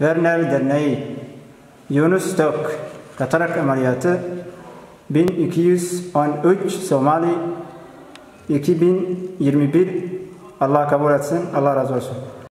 Werner Derneği Yunus Tok Katarak ameliyatı 1213 Somali 2021 Allah kabul etsin. Allah razı olsun.